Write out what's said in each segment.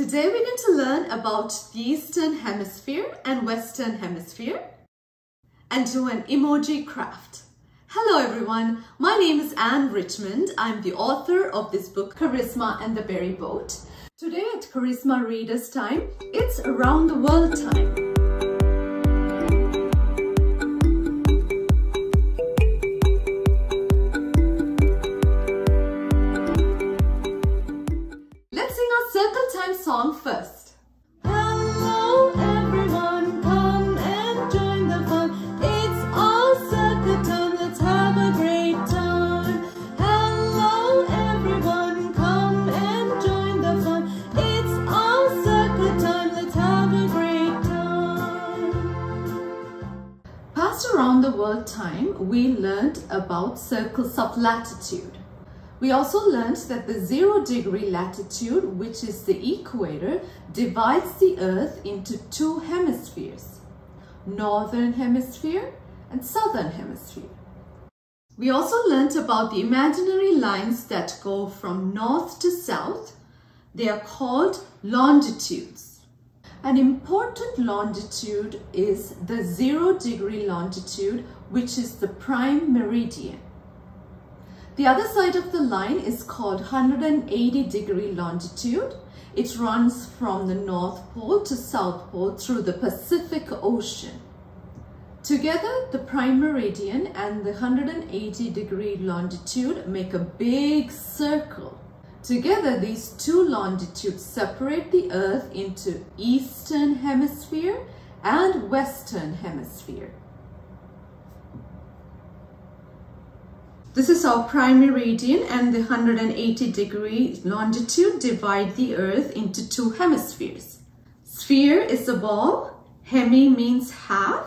Today we're going to learn about the Eastern Hemisphere and Western Hemisphere and do an emoji craft. Hello everyone, my name is Anne Richmond. I'm the author of this book, Charisma and the Berry Boat. Today at Charisma Readers Time, it's Around the World Time. Past around the world time, we learned about circles of latitude. We also learned that the zero degree latitude, which is the equator, divides the earth into two hemispheres, northern hemisphere and southern hemisphere. We also learned about the imaginary lines that go from north to south. They are called longitudes. An important longitude is the zero degree longitude, which is the prime meridian. The other side of the line is called 180 degree longitude. It runs from the North Pole to South Pole through the Pacific Ocean. Together, the prime meridian and the 180 degree longitude make a big circle. Together, these two longitudes separate the Earth into Eastern Hemisphere and Western Hemisphere. This is our prime meridian and the 180 degree longitude divide the earth into two hemispheres. Sphere is a ball, hemi means half.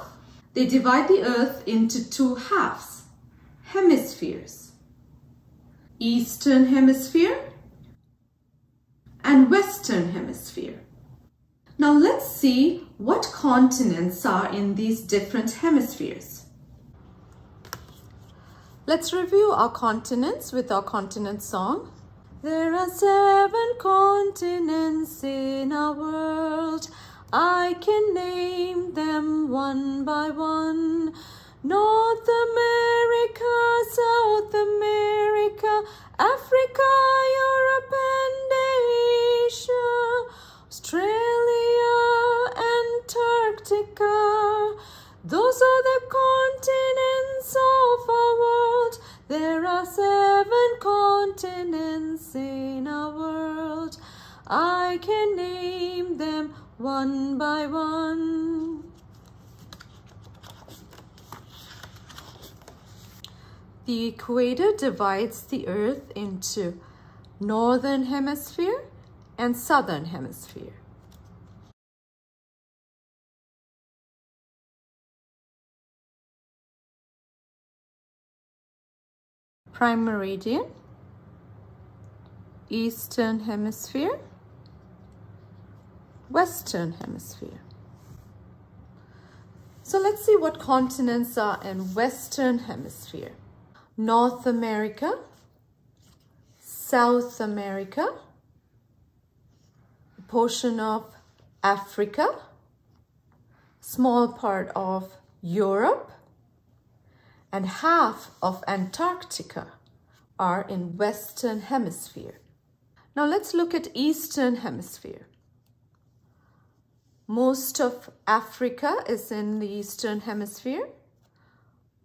They divide the earth into two halves, hemispheres. Eastern hemisphere and western hemisphere. Now let's see what continents are in these different hemispheres. Let's review our continents with our continent song. There are seven continents in our world. I can name them one by one. North America, South America, Africa, seven continents in our world. I can name them one by one. The equator divides the earth into northern hemisphere and southern hemisphere. Prime meridian, eastern hemisphere, western hemisphere. So let's see what continents are in western hemisphere. North America, South America, a portion of Africa, small part of Europe, and half of Antarctica are in Western Hemisphere. Now let's look at Eastern Hemisphere. Most of Africa is in the Eastern Hemisphere.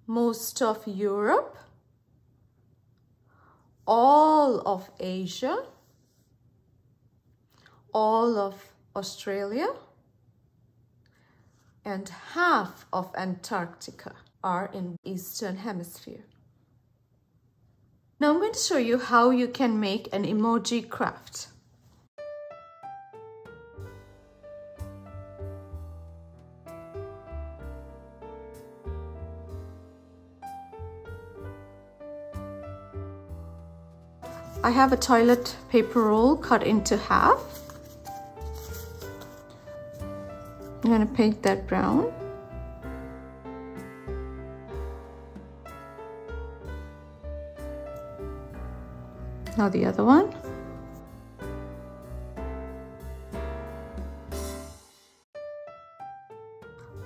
Most of Europe. All of Asia. All of Australia. And half of Antarctica are in Eastern Hemisphere. Now I'm going to show you how you can make an emoji craft. I have a toilet paper roll cut into half. I'm going to paint that brown. now the other one.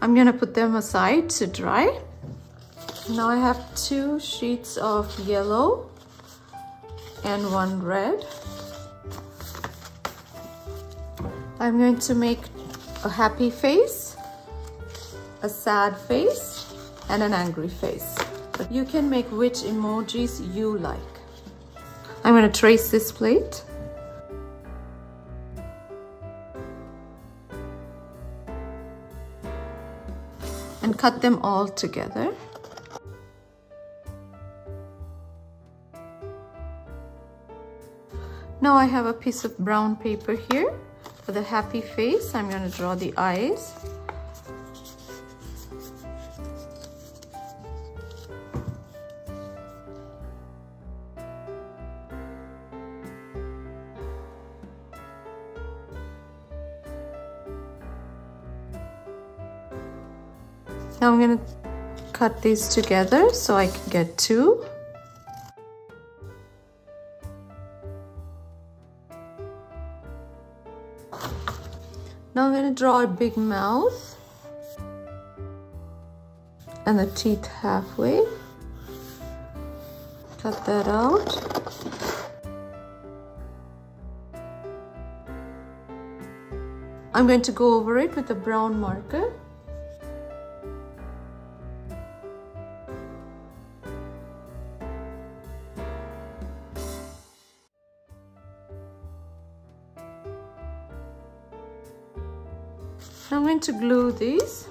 I'm gonna put them aside to dry. Now I have two sheets of yellow and one red. I'm going to make a happy face a sad face and an angry face. You can make which emojis you like. I'm going to trace this plate. And cut them all together. Now I have a piece of brown paper here. For the happy face, I'm going to draw the eyes. Now I'm going to cut these together so I can get two. Now I'm going to draw a big mouth and the teeth halfway. Cut that out. I'm going to go over it with a brown marker. I'm going to glue these.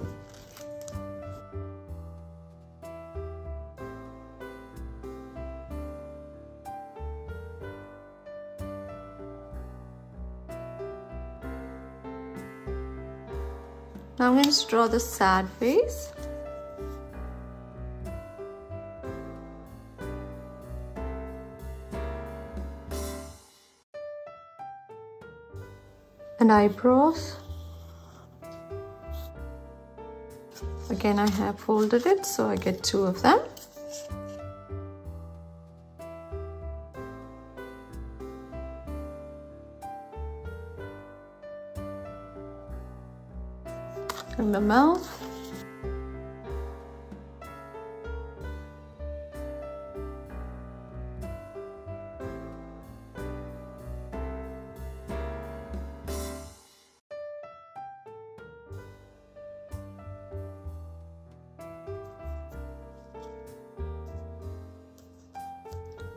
Now I'm going to draw the sad face. And eyebrows. Again, I have folded it, so I get two of them. And the mouth.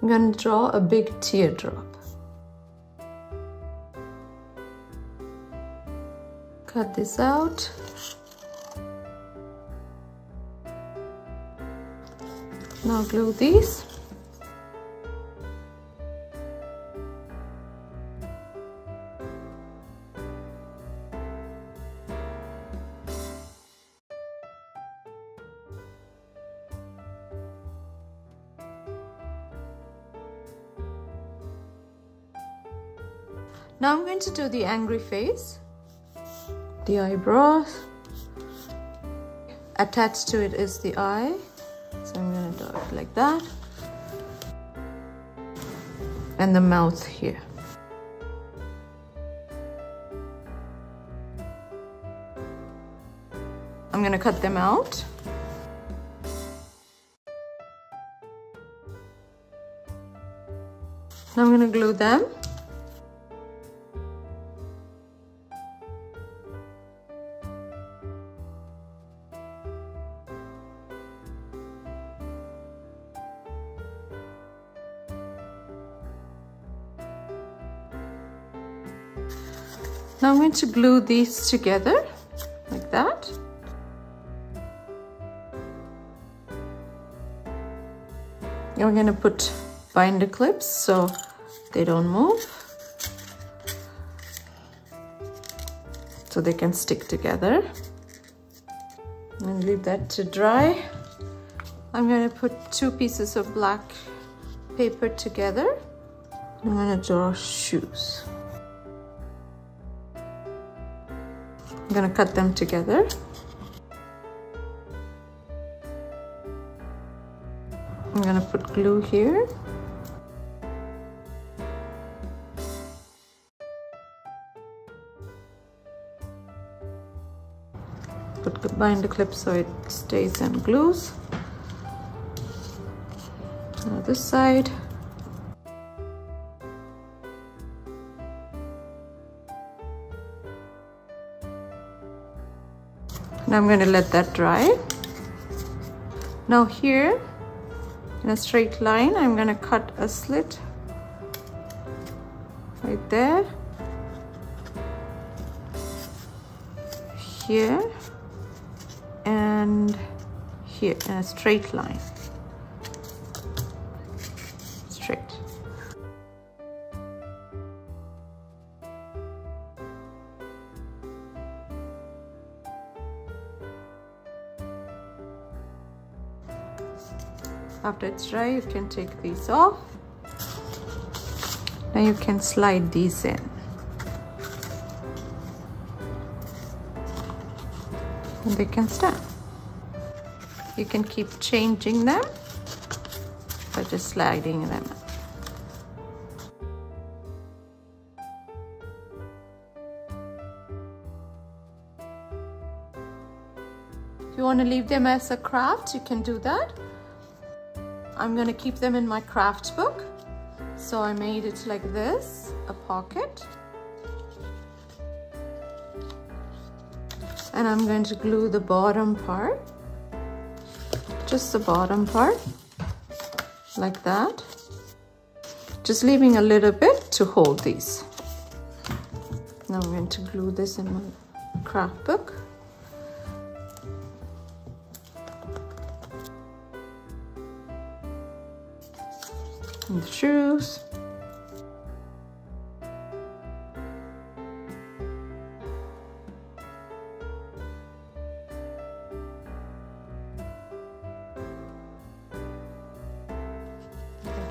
I'm going to draw a big teardrop. Cut this out. Now glue these. Now I'm going to do the angry face, the eyebrows. Attached to it is the eye. So I'm going to do it like that. And the mouth here. I'm going to cut them out. Now I'm going to glue them. Now I'm going to glue these together like that. And we're going to put binder clips so they don't move. So they can stick together. And leave that to dry. I'm going to put two pieces of black paper together. I'm going to draw shoes. I'm gonna cut them together. I'm gonna put glue here. put the clip so it stays and glues this side now I'm going to let that dry. Now here in a straight line I'm going to cut a slit right there. Here and here in a straight line after it's dry you can take these off. Now you can slide these in. And they can stand. You can keep changing them by just sliding them If you want to leave them as a craft, you can do that. I'm going to keep them in my craft book. So I made it like this, a pocket. And I'm going to glue the bottom part, just the bottom part, like that. Just leaving a little bit to hold these. Now I'm going to glue this in my craft book. And the shoes.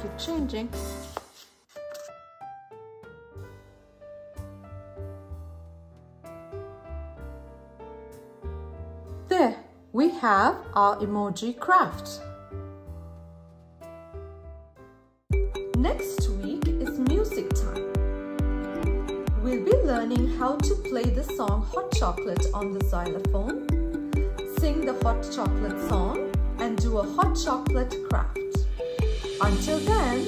keep changing. There, we have our emoji craft. We'll be learning how to play the song Hot Chocolate on the xylophone, sing the Hot Chocolate song, and do a hot chocolate craft. Until then,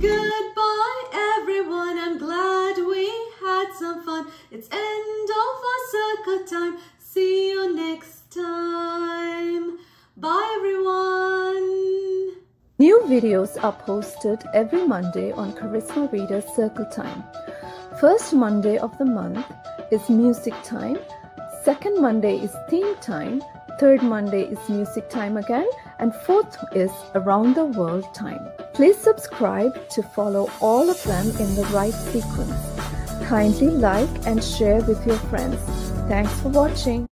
goodbye everyone. I'm glad we had some fun. It's end of our circle time. See you next time. Bye everyone. New videos are posted every Monday on Charisma Reader Circle Time. First Monday of the month is music time, second Monday is theme time, third Monday is music time again, and fourth is around the world time. Please subscribe to follow all of them in the right sequence. Kindly like and share with your friends. Thanks for watching.